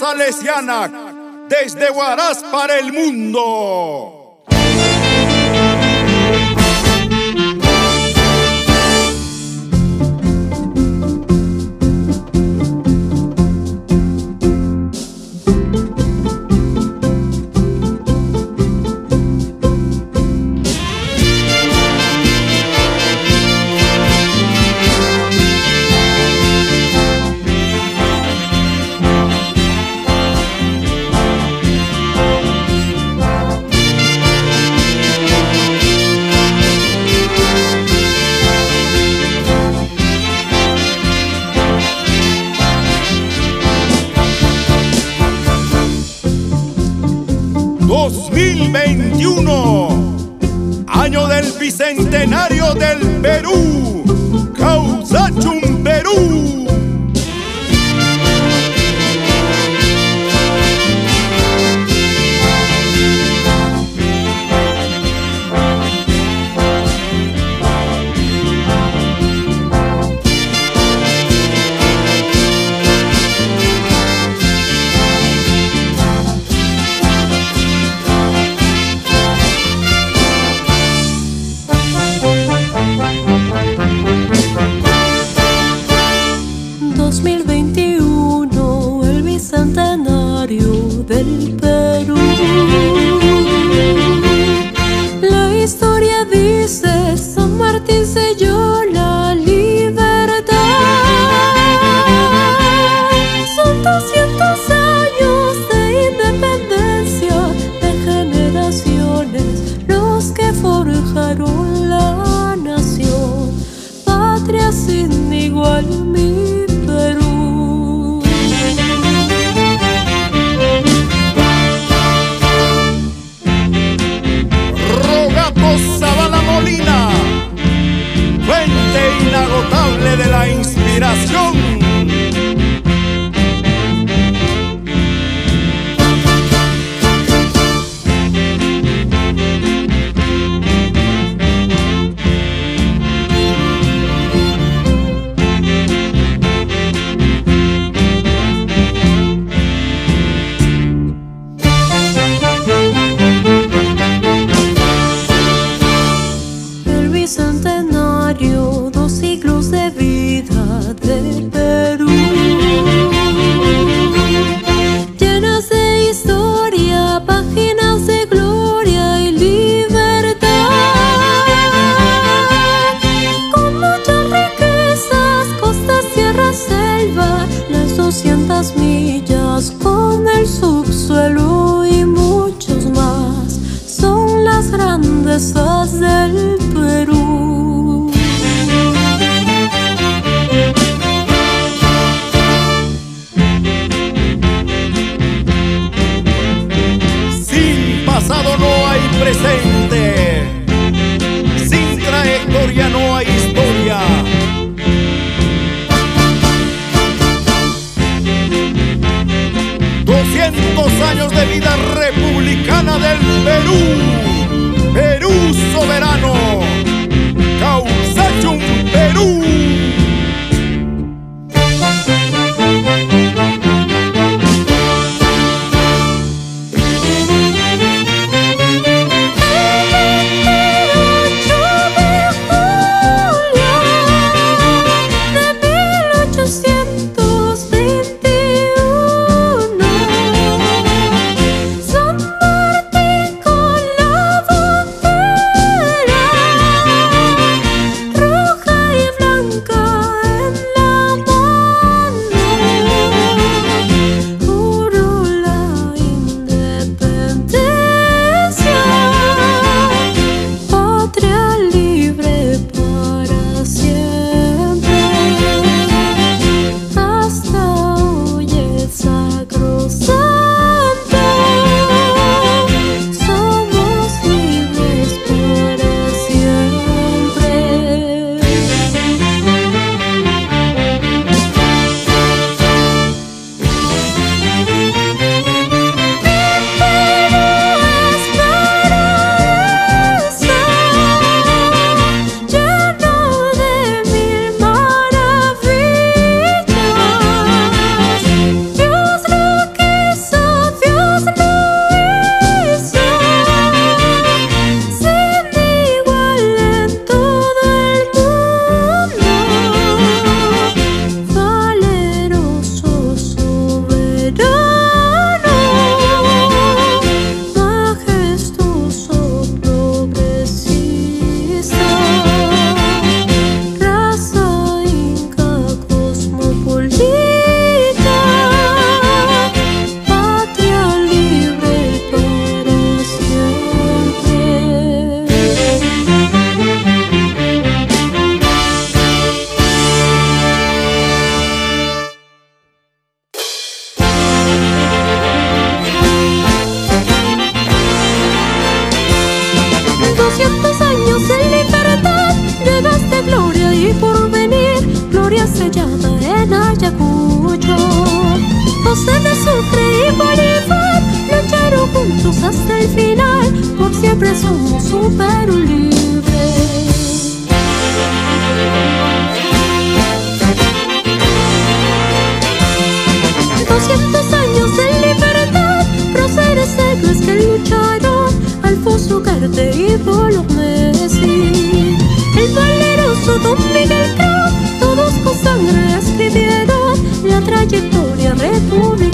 Omar Rosalesiana, desde Huaraz para el mundo. Bicentenario del Perú. Causachum Perú. 2021. del Perú. Sin pasado no hay presente, sin trayectoria no hay historia. Doscientos años de vida republicana del Perú. Soberano. playa estrellada en Ayacucho. José de Sucre y Bolívar lucharon juntos hasta el final, por siempre somos super unidos. de tu